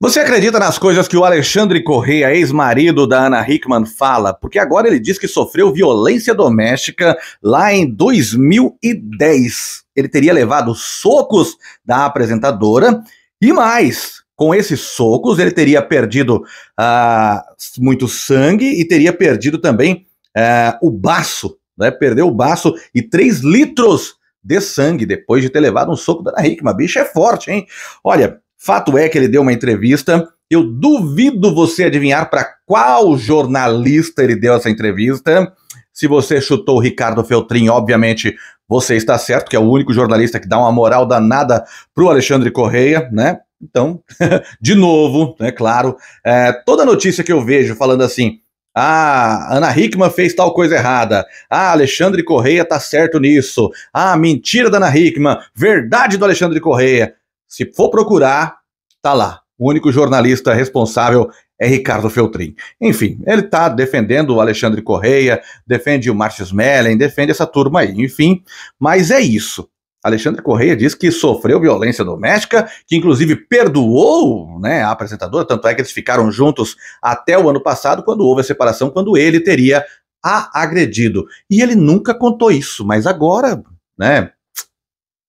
Você acredita nas coisas que o Alexandre Correia, ex-marido da Ana Hickman, fala? Porque agora ele diz que sofreu violência doméstica lá em 2010. Ele teria levado socos da apresentadora e mais. Com esses socos, ele teria perdido uh, muito sangue e teria perdido também uh, o baço, né? Perdeu o baço e 3 litros de sangue depois de ter levado um soco da Ana Hickman. A bicha é forte, hein? Olha, Fato é que ele deu uma entrevista. Eu duvido você adivinhar para qual jornalista ele deu essa entrevista. Se você chutou o Ricardo Feltrin, obviamente você está certo, que é o único jornalista que dá uma moral danada pro Alexandre Correia, né? Então, de novo, é né, claro, é, toda notícia que eu vejo falando assim, ah, Ana Hickman fez tal coisa errada. Ah, Alexandre Correia tá certo nisso. Ah, mentira da Ana Hickman. Verdade do Alexandre Correia. Se for procurar, tá lá. O único jornalista responsável é Ricardo Feltrin. Enfim, ele está defendendo o Alexandre Correia, defende o Márcio Smelling, defende essa turma aí. Enfim, mas é isso. Alexandre Correia diz que sofreu violência doméstica, que inclusive perdoou né, a apresentadora, tanto é que eles ficaram juntos até o ano passado, quando houve a separação, quando ele teria a agredido. E ele nunca contou isso, mas agora, né,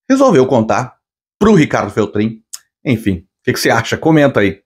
resolveu contar para o Ricardo Feltrin. Enfim, que, que você acha? Comenta aí.